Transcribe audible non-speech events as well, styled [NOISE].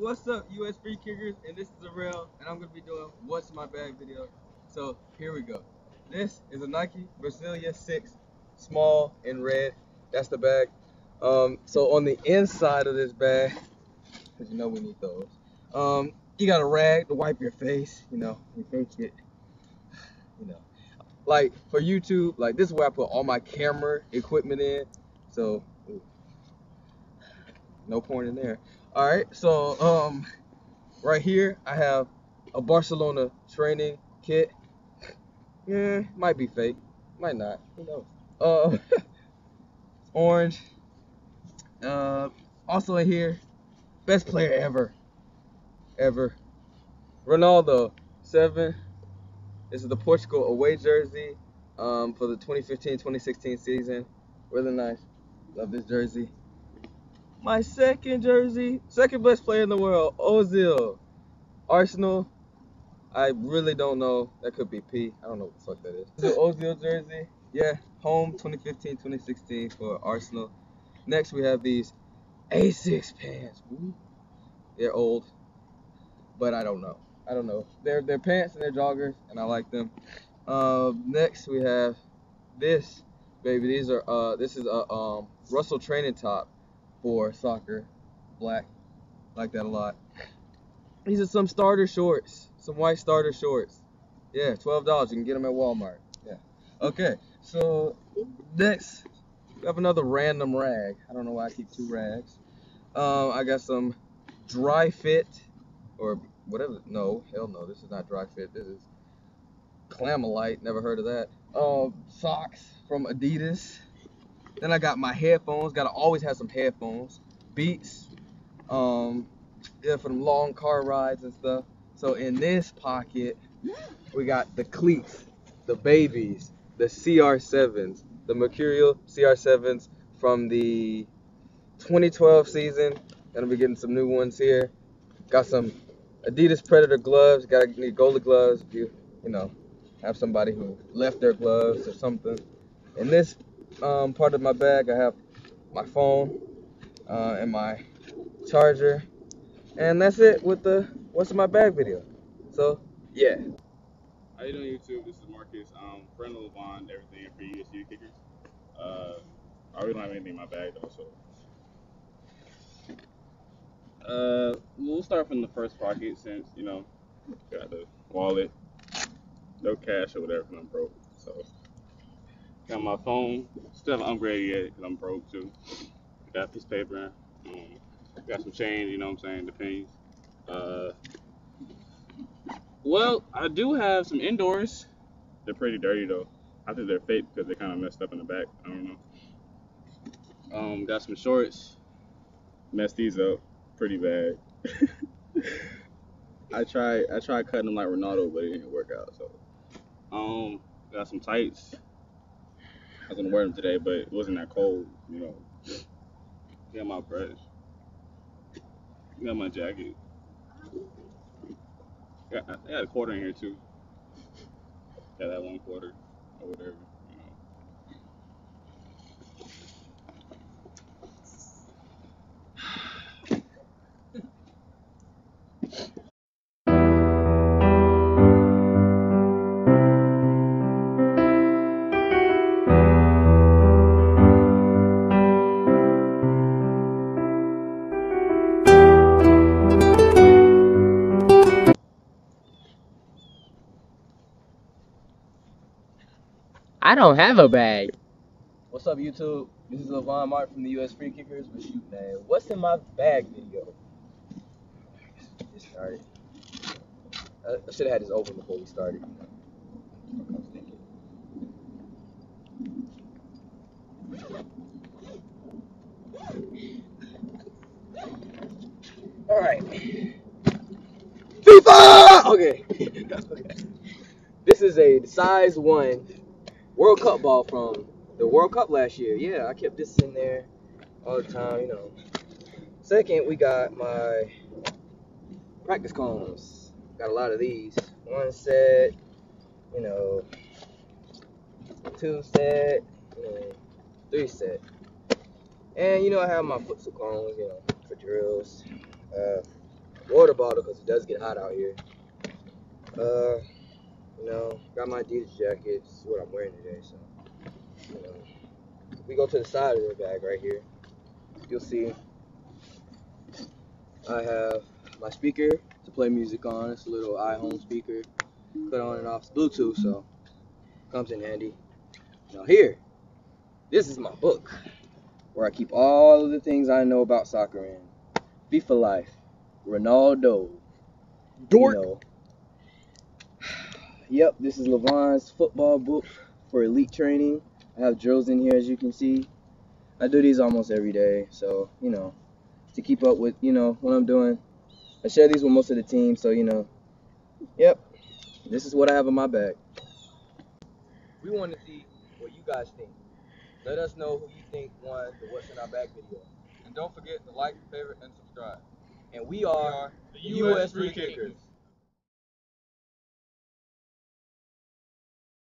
What's up, US Free Kickers? And this is Arel, and I'm gonna be doing What's My Bag video. So here we go. This is a Nike Brasilia 6, small in red. That's the bag. Um, so on the inside of this bag, because you know we need those, um, you got a rag to wipe your face. You know, your face get, you know, like for YouTube, like this is where I put all my camera equipment in. So, ooh, no point in there. All right, so um, right here I have a Barcelona training kit. Yeah, might be fake, might not. Who knows? Uh, [LAUGHS] orange. Uh, also in here, best player ever, ever, Ronaldo, seven. This is the Portugal away jersey um, for the 2015-2016 season. Really nice. Love this jersey. My second jersey, second best player in the world, Ozil, Arsenal. I really don't know. That could be P. I don't know what the fuck that is. An Ozil jersey. Yeah, home 2015-2016 for Arsenal. Next we have these Asics pants. Ooh. They're old, but I don't know. I don't know. They're they're pants and they're joggers, and I like them. Uh, next we have this baby. These are uh this is a um Russell training top for soccer, black. Like that a lot. [LAUGHS] These are some starter shorts, some white starter shorts. Yeah, twelve dollars. You can get them at Walmart. Yeah. Okay. So next we have another random rag. I don't know why I keep two rags. Um, I got some dry fit or whatever. No, hell no. This is not dry fit. This is Climalite. Never heard of that. Um, socks from Adidas. Then I got my headphones. Gotta always have some headphones. Beats. Um, yeah, for them long car rides and stuff. So in this pocket, we got the cleats, the babies, the CR7s, the Mercurial CR7s from the 2012 season. Gonna be getting some new ones here. Got some Adidas Predator gloves. Got to need Goalie gloves if you, you know, have somebody who left their gloves or something. In this um, part of my bag, I have my phone uh, and my charger, and that's it with the what's in my bag video. So yeah. How you doing, YouTube? This is Marcus. Um, friend of Levon, everything for USU kickers. Uh, I really don't have anything in my bag though, so. Uh, we'll start from the first pocket since you know, got the wallet, no cash or whatever, I'm broke. So, got my phone. Still upgraded yet because I'm broke too. Got of paper. Um, got some change. You know what I'm saying? The pennies. Uh, well, I do have some indoors. They're pretty dirty though. I think they're fake because they're kind of messed up in the back. I don't know. Um, got some shorts. Messed these up pretty bad. [LAUGHS] I tried I tried cutting them like Ronaldo, but it didn't work out. So, um, got some tights. I was gonna wear them today, but it wasn't that cold, you know. Got my brush. Got my jacket. Got, I got a quarter in here too. Got that one quarter or whatever, I don't have a bag. What's up, YouTube? This is Levon Mark from the US Free Kickers. We're shooting a What's in My Bag video. Just started. I, I should have had this open before we started. You know. I was thinking. All right. FIFA! Okay. [LAUGHS] okay. This is a size one World Cup ball from the World Cup last year. Yeah, I kept this in there all the time, you know. Second, we got my practice cones. Got a lot of these. One set, you know, two set, know, three set. And you know, I have my futsal cones, you know, for drills. Uh, water bottle because it does get hot out here. Uh, you know, got my Adidas jacket. This is what I'm wearing today. So, you know, if we go to the side of the bag right here, you'll see I have my speaker to play music on. It's a little iHome speaker. Put on and off Bluetooth, so comes in handy. Now here, this is my book where I keep all of the things I know about soccer in. FIFA life, Ronaldo, Dork. you know. Yep, this is Levon's football book for elite training. I have drills in here as you can see. I do these almost every day, so you know, to keep up with you know what I'm doing. I share these with most of the team, so you know. Yep, this is what I have in my bag. We want to see what you guys think. Let us know who you think won the What's in Our Bag video. And don't forget to like, favorite, and subscribe. And we are the U.S. Free Kickers.